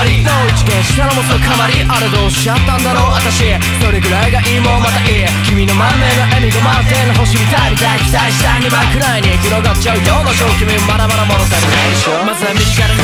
わり脳一見したのもそかまりあれどうしちゃったんだろう私それぐらいがいいもんまたいい。君の満面の笑みが満点の星みたいに大期待した2番くらいに広がっちゃうような正気味まだまだ物足りないでしょ。まずは身近な